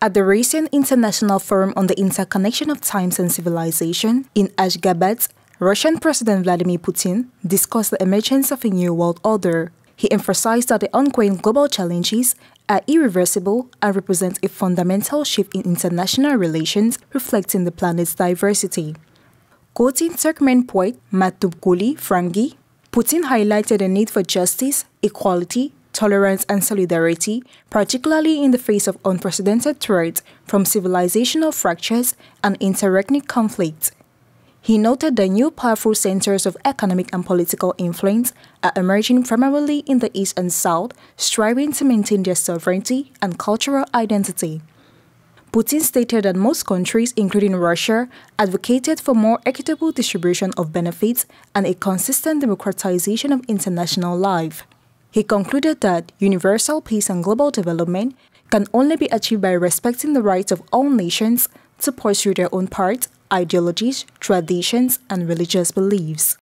At the recent International Forum on the Interconnection of Times and Civilization in Ashgabat, Russian President Vladimir Putin discussed the emergence of a new world order. He emphasized that the ongoing global challenges are irreversible and represent a fundamental shift in international relations reflecting the planet's diversity. Quoting Turkmen poet Makhtumkuli Fragi, Putin highlighted the need for justice, equality, tolerance and solidarity, particularly in the face of unprecedented threats from civilizational fractures and interethnic conflicts. He noted that new powerful centers of economic and political influence are emerging primarily in the East and South, striving to maintain their sovereignty and cultural identity. Putin stated that most countries, including Russia, advocated for more equitable distribution of benefits and a consistent democratization of international life. He concluded that universal peace and global development can only be achieved by respecting the rights of all nations to pursue their own paths, ideologies, traditions, and religious beliefs.